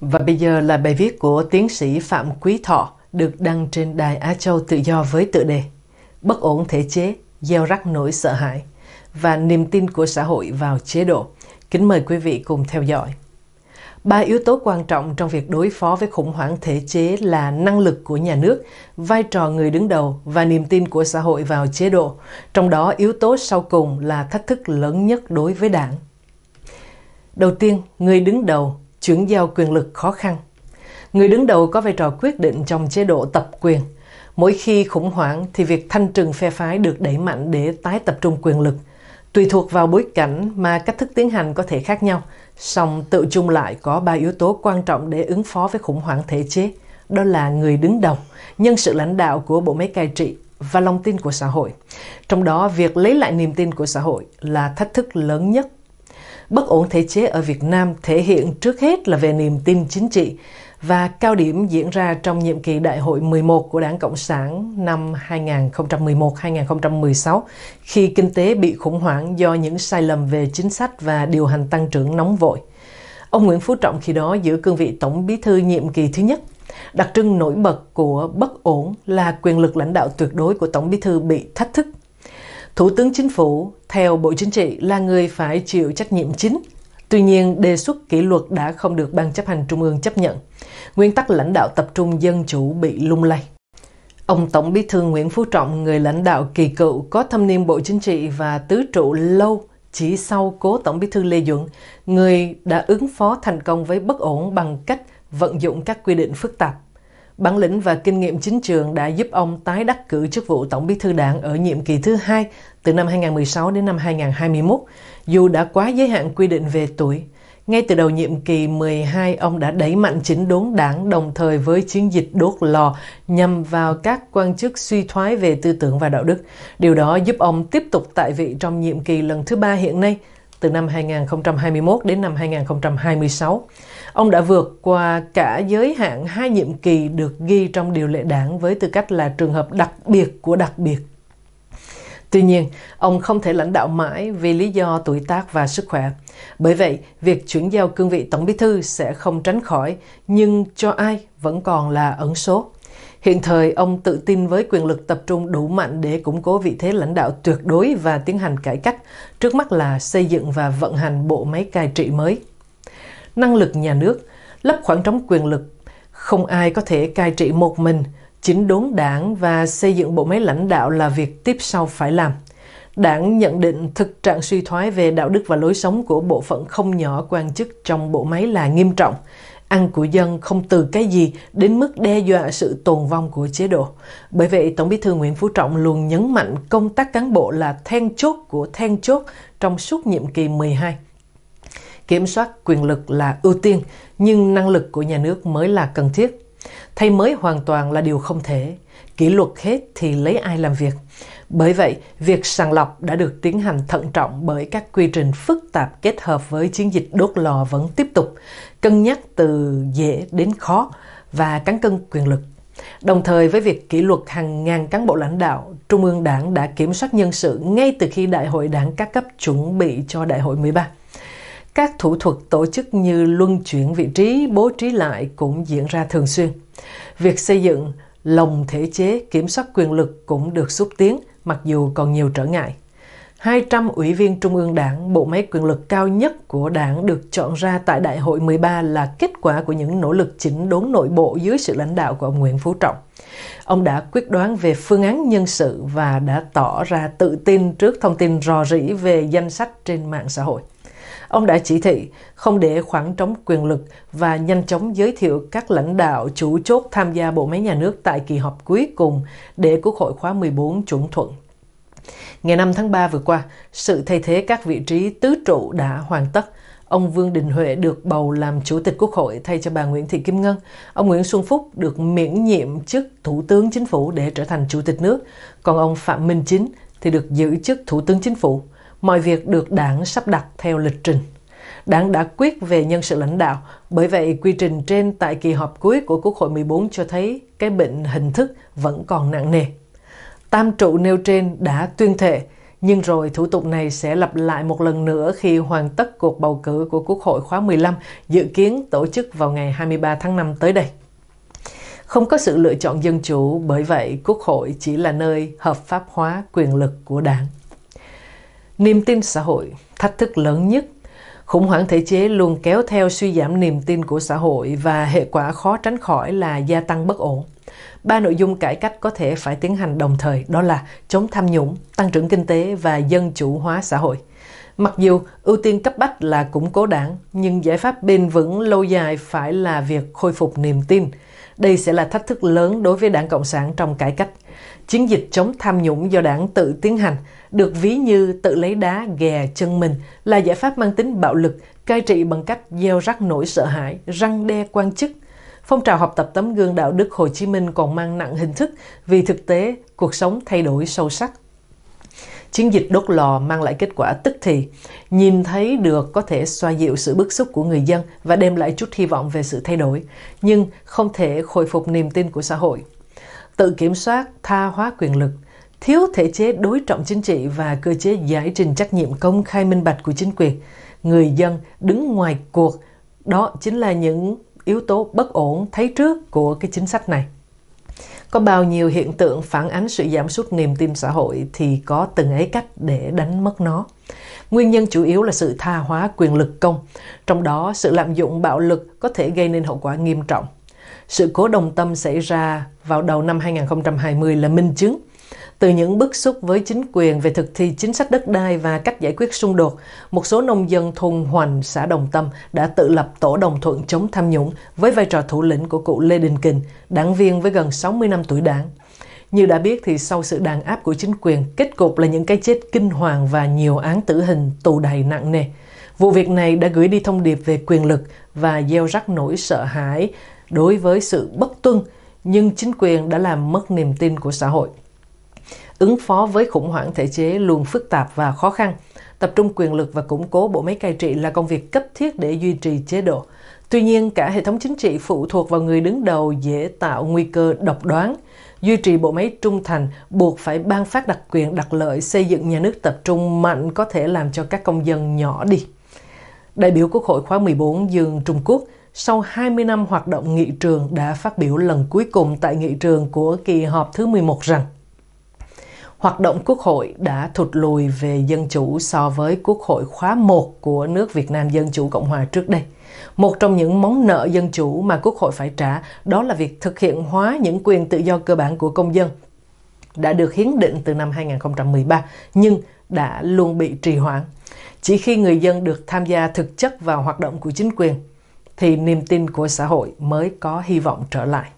Và bây giờ là bài viết của tiến sĩ Phạm Quý Thọ được đăng trên đài Á Châu Tự Do với tựa đề Bất ổn thể chế, gieo rắc nỗi sợ hãi và niềm tin của xã hội vào chế độ. Kính mời quý vị cùng theo dõi. Ba yếu tố quan trọng trong việc đối phó với khủng hoảng thể chế là năng lực của nhà nước, vai trò người đứng đầu và niềm tin của xã hội vào chế độ. Trong đó, yếu tố sau cùng là thách thức lớn nhất đối với đảng. Đầu tiên, người đứng đầu chuyển giao quyền lực khó khăn. Người đứng đầu có vai trò quyết định trong chế độ tập quyền. Mỗi khi khủng hoảng thì việc thanh trừng phe phái được đẩy mạnh để tái tập trung quyền lực. Tùy thuộc vào bối cảnh mà cách thức tiến hành có thể khác nhau, song tự chung lại có ba yếu tố quan trọng để ứng phó với khủng hoảng thể chế. Đó là người đứng đầu, nhân sự lãnh đạo của bộ máy cai trị và lòng tin của xã hội. Trong đó, việc lấy lại niềm tin của xã hội là thách thức lớn nhất Bất ổn thể chế ở Việt Nam thể hiện trước hết là về niềm tin chính trị và cao điểm diễn ra trong nhiệm kỳ đại hội 11 của Đảng Cộng sản năm 2011-2016 khi kinh tế bị khủng hoảng do những sai lầm về chính sách và điều hành tăng trưởng nóng vội. Ông Nguyễn Phú Trọng khi đó giữ cương vị Tổng bí thư nhiệm kỳ thứ nhất. Đặc trưng nổi bật của bất ổn là quyền lực lãnh đạo tuyệt đối của Tổng bí thư bị thách thức Thủ tướng Chính phủ, theo Bộ Chính trị, là người phải chịu trách nhiệm chính. Tuy nhiên, đề xuất kỷ luật đã không được Ban chấp hành Trung ương chấp nhận. Nguyên tắc lãnh đạo tập trung dân chủ bị lung lay. Ông Tổng bí thư Nguyễn Phú Trọng, người lãnh đạo kỳ cựu, có thâm niên Bộ Chính trị và tứ trụ lâu chỉ sau cố Tổng bí thư Lê Duẩn, người đã ứng phó thành công với bất ổn bằng cách vận dụng các quy định phức tạp Bản lĩnh và kinh nghiệm chính trường đã giúp ông tái đắc cử chức vụ Tổng bí thư đảng ở nhiệm kỳ thứ hai từ năm 2016 đến năm 2021, dù đã quá giới hạn quy định về tuổi. Ngay từ đầu nhiệm kỳ 12, ông đã đẩy mạnh chỉnh đốn đảng đồng thời với chiến dịch đốt lò nhằm vào các quan chức suy thoái về tư tưởng và đạo đức. Điều đó giúp ông tiếp tục tại vị trong nhiệm kỳ lần thứ ba hiện nay, từ năm 2021 đến năm 2026. Ông đã vượt qua cả giới hạn hai nhiệm kỳ được ghi trong điều lệ đảng với tư cách là trường hợp đặc biệt của đặc biệt. Tuy nhiên, ông không thể lãnh đạo mãi vì lý do tuổi tác và sức khỏe. Bởi vậy, việc chuyển giao cương vị Tổng bí thư sẽ không tránh khỏi, nhưng cho ai vẫn còn là ẩn số. Hiện thời, ông tự tin với quyền lực tập trung đủ mạnh để củng cố vị thế lãnh đạo tuyệt đối và tiến hành cải cách, trước mắt là xây dựng và vận hành bộ máy cai trị mới năng lực nhà nước, lấp khoảng trống quyền lực. Không ai có thể cai trị một mình, chính đốn đảng và xây dựng bộ máy lãnh đạo là việc tiếp sau phải làm. Đảng nhận định thực trạng suy thoái về đạo đức và lối sống của bộ phận không nhỏ quan chức trong bộ máy là nghiêm trọng. Ăn của dân không từ cái gì đến mức đe dọa sự tồn vong của chế độ. Bởi vậy, Tổng bí thư Nguyễn Phú Trọng luôn nhấn mạnh công tác cán bộ là then chốt của then chốt trong suốt nhiệm kỳ 12 kiểm soát quyền lực là ưu tiên, nhưng năng lực của nhà nước mới là cần thiết. Thay mới hoàn toàn là điều không thể. Kỷ luật hết thì lấy ai làm việc. Bởi vậy, việc sàng lọc đã được tiến hành thận trọng bởi các quy trình phức tạp kết hợp với chiến dịch đốt lò vẫn tiếp tục, cân nhắc từ dễ đến khó và cán cân quyền lực. Đồng thời với việc kỷ luật hàng ngàn cán bộ lãnh đạo, Trung ương Đảng đã kiểm soát nhân sự ngay từ khi Đại hội Đảng các cấp chuẩn bị cho Đại hội 13. Các thủ thuật tổ chức như luân chuyển vị trí, bố trí lại cũng diễn ra thường xuyên. Việc xây dựng lồng thể chế kiểm soát quyền lực cũng được xúc tiến, mặc dù còn nhiều trở ngại. 200 ủy viên Trung ương Đảng, bộ máy quyền lực cao nhất của Đảng được chọn ra tại Đại hội 13 là kết quả của những nỗ lực chỉnh đốn nội bộ dưới sự lãnh đạo của ông Nguyễn Phú Trọng. Ông đã quyết đoán về phương án nhân sự và đã tỏ ra tự tin trước thông tin rò rỉ về danh sách trên mạng xã hội. Ông đã chỉ thị không để khoảng trống quyền lực và nhanh chóng giới thiệu các lãnh đạo chủ chốt tham gia bộ máy nhà nước tại kỳ họp cuối cùng để Quốc hội khóa 14 chuẩn thuận. Ngày 5 tháng 3 vừa qua, sự thay thế các vị trí tứ trụ đã hoàn tất. Ông Vương Đình Huệ được bầu làm Chủ tịch Quốc hội thay cho bà Nguyễn Thị Kim Ngân. Ông Nguyễn Xuân Phúc được miễn nhiệm chức Thủ tướng Chính phủ để trở thành Chủ tịch nước. Còn ông Phạm Minh Chính thì được giữ chức Thủ tướng Chính phủ mọi việc được đảng sắp đặt theo lịch trình. Đảng đã quyết về nhân sự lãnh đạo, bởi vậy quy trình trên tại kỳ họp cuối của Quốc hội 14 cho thấy cái bệnh hình thức vẫn còn nặng nề. Tam trụ nêu trên đã tuyên thệ, nhưng rồi thủ tục này sẽ lặp lại một lần nữa khi hoàn tất cuộc bầu cử của Quốc hội khóa 15 dự kiến tổ chức vào ngày 23 tháng 5 tới đây. Không có sự lựa chọn dân chủ, bởi vậy Quốc hội chỉ là nơi hợp pháp hóa quyền lực của đảng. Niềm tin xã hội, thách thức lớn nhất Khủng hoảng thể chế luôn kéo theo suy giảm niềm tin của xã hội và hệ quả khó tránh khỏi là gia tăng bất ổn. Ba nội dung cải cách có thể phải tiến hành đồng thời đó là chống tham nhũng, tăng trưởng kinh tế và dân chủ hóa xã hội. Mặc dù ưu tiên cấp bách là củng cố đảng, nhưng giải pháp bền vững lâu dài phải là việc khôi phục niềm tin. Đây sẽ là thách thức lớn đối với Đảng Cộng sản trong cải cách. Chiến dịch chống tham nhũng do đảng tự tiến hành được ví như tự lấy đá ghè chân mình là giải pháp mang tính bạo lực, cai trị bằng cách gieo rắc nỗi sợ hãi, răng đe quan chức. Phong trào học tập tấm gương đạo đức Hồ Chí Minh còn mang nặng hình thức vì thực tế cuộc sống thay đổi sâu sắc. Chiến dịch đốt lò mang lại kết quả tức thì, nhìn thấy được có thể xoa dịu sự bức xúc của người dân và đem lại chút hy vọng về sự thay đổi, nhưng không thể khôi phục niềm tin của xã hội tự kiểm soát, tha hóa quyền lực, thiếu thể chế đối trọng chính trị và cơ chế giải trình trách nhiệm công khai minh bạch của chính quyền. Người dân đứng ngoài cuộc, đó chính là những yếu tố bất ổn thấy trước của cái chính sách này. Có bao nhiêu hiện tượng phản ánh sự giảm sút niềm tin xã hội thì có từng ấy cách để đánh mất nó. Nguyên nhân chủ yếu là sự tha hóa quyền lực công, trong đó sự lạm dụng bạo lực có thể gây nên hậu quả nghiêm trọng. Sự cố đồng tâm xảy ra vào đầu năm 2020 là minh chứng. Từ những bức xúc với chính quyền về thực thi chính sách đất đai và cách giải quyết xung đột, một số nông dân thôn Hoành, xã Đồng Tâm đã tự lập tổ đồng thuận chống tham nhũng với vai trò thủ lĩnh của cụ Lê Đình Kình, đảng viên với gần 60 năm tuổi đảng. Như đã biết thì sau sự đàn áp của chính quyền, kết cục là những cái chết kinh hoàng và nhiều án tử hình tù đầy nặng nề. Vụ việc này đã gửi đi thông điệp về quyền lực và gieo rắc nỗi sợ hãi đối với sự bất tuân, nhưng chính quyền đã làm mất niềm tin của xã hội. Ứng phó với khủng hoảng thể chế luôn phức tạp và khó khăn. Tập trung quyền lực và củng cố bộ máy cai trị là công việc cấp thiết để duy trì chế độ. Tuy nhiên, cả hệ thống chính trị phụ thuộc vào người đứng đầu dễ tạo nguy cơ độc đoán. Duy trì bộ máy trung thành buộc phải ban phát đặc quyền đặc lợi xây dựng nhà nước tập trung mạnh có thể làm cho các công dân nhỏ đi. Đại biểu Quốc hội khóa 14 Dương Trung Quốc sau 20 năm hoạt động, nghị trường đã phát biểu lần cuối cùng tại nghị trường của kỳ họp thứ 11 rằng, hoạt động quốc hội đã thụt lùi về dân chủ so với quốc hội khóa 1 của nước Việt Nam Dân Chủ Cộng Hòa trước đây. Một trong những món nợ dân chủ mà quốc hội phải trả đó là việc thực hiện hóa những quyền tự do cơ bản của công dân đã được hiến định từ năm 2013 nhưng đã luôn bị trì hoãn. Chỉ khi người dân được tham gia thực chất vào hoạt động của chính quyền thì niềm tin của xã hội mới có hy vọng trở lại.